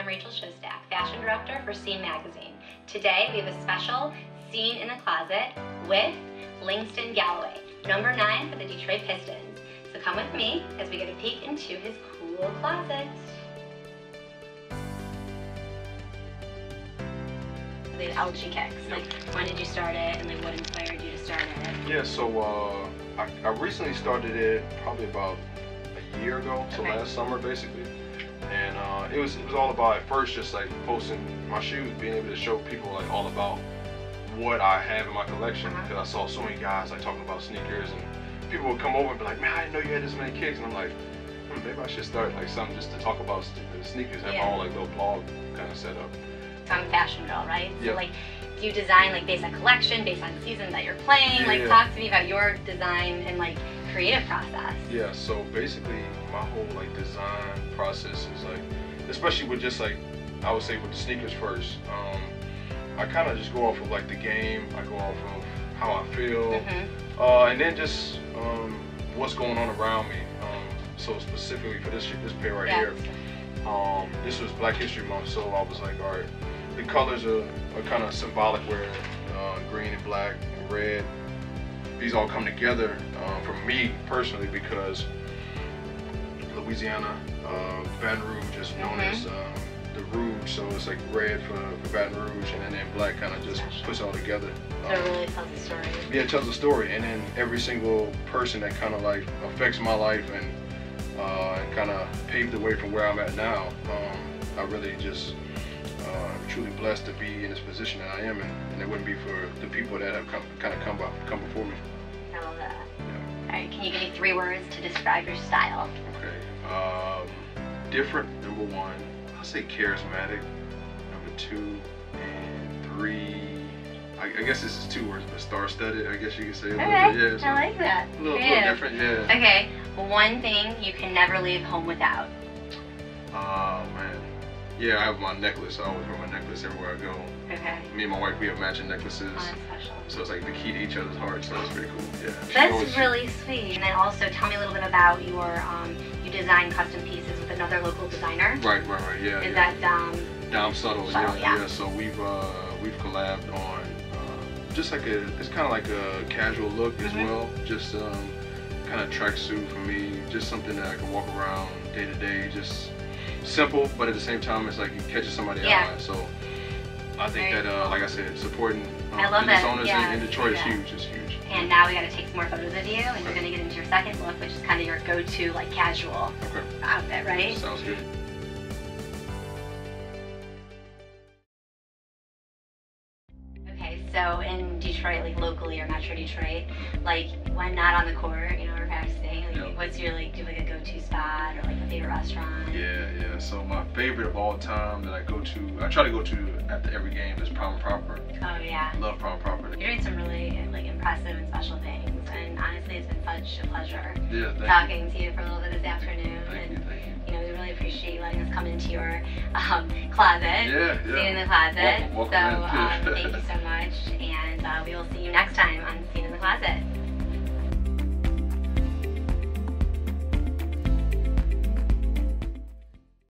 I'm Rachel Schostak, Fashion Director for SEEN Magazine. Today we have a special SEEN in the Closet with Langston Galloway, number 9 for the Detroit Pistons. So come with me as we get a peek into his cool closet. The LG Kicks, like when did you start it and like what inspired you to start it? Yeah, so uh, I, I recently started it probably about a year ago, so Okay. last summer basically. And uh, it was it was all about at first just like posting my shoes, being able to show people like all about what I have in my collection Uh-huh. because I saw so many guys like talking about sneakers and people would come over and be like, man, I didn't know you had this many kicks, and I'm like, hmm, maybe I should start like something just to talk about sneakers, have Yeah. my own like little blog kind of set up. So I'm a fashion girl, right? So Yep. like, do you design like based on collection, based on season that you're playing? Yeah. Like, talk to me about your design and like creative process. Yeah, so basically my whole like design process is like, especially with just like, I would say with the sneakers first. Um, I kind of just go off of like the game. I go off of how I feel, Mhm. uh, and then just um, what's going on around me. Um, so specifically for this this pair right Yes. here, um, this was Black History Month, so I was like, all right, the colors are, are kind of symbolic where uh, green and black and red, these all come together uh, for me personally because Louisiana, uh, Baton Rouge is known Mhm. as um, the Rouge, so it's like red for, for Baton Rouge, and then black kind of just puts it all together. So it Um, really tells a story. yeah, it tells a story, and then every single person that kind of like affects my life and uh, and kind of paved the way from where I'm at now. Um, I really just uh, truly blessed to be in this position that I am, and, and it wouldn't be for the people that have come kind of come by, three words to describe your style? Okay. Um, different. Number one, I'll say charismatic. Number two, and three. I, I guess this is two words, but star-studded. I guess you could say a little Okay, bit. Yeah, so I like that. a little, little different. Yeah. Okay, one thing you can never leave home without. Oh man. Yeah, I have my necklace. I always wear my necklace everywhere I go. Okay. Me and my wife, we have matching necklaces. Oh. So it's like the key to each other's hearts. So that's pretty cool. Yeah. That's always- really sweet. And then also tell me a little bit about your, um, you design custom pieces with another local designer. Right, right, right. Yeah. Is yeah. that, um, Dom Subtle, Subtle, yeah, yeah. yeah. So we've uh, we've collabed on uh, just like a it's kind of like a casual look as Mhm. well. Just um, kind of tracksuit for me. Just something that I can walk around day to day. Just simple, but at the same time, it's like it catches somebody's Yeah. eye. So I think Very that, uh, like I said, supporting I love business owners Yeah, in, in Detroit is huge. It's huge. and now we gotta take some more photos of you and you're gonna get into your second look, which is kind of your go-to, like, casual Okay, outfit, right? sounds good. Okay, so in Detroit, like locally or Metro Detroit, like when not on the court, you know, what's your like, do you have, like a go-to spot or like a favorite restaurant? Yeah, yeah. So my favorite of all time that I go to, I try to go to after every game is Prime Proper. Oh yeah. Love Prime Proper. You're doing some really like impressive and special things, and honestly, it's been such a pleasure Yeah, thank you. talking to you for a little bit this afternoon. Thank and you, thank you. you know, we really appreciate you letting us come into your um, closet, Yeah, see yeah. in the closet. Welcome- welcome so um, thank you so much, and uh, we will see you next time on SEEN in the Closet.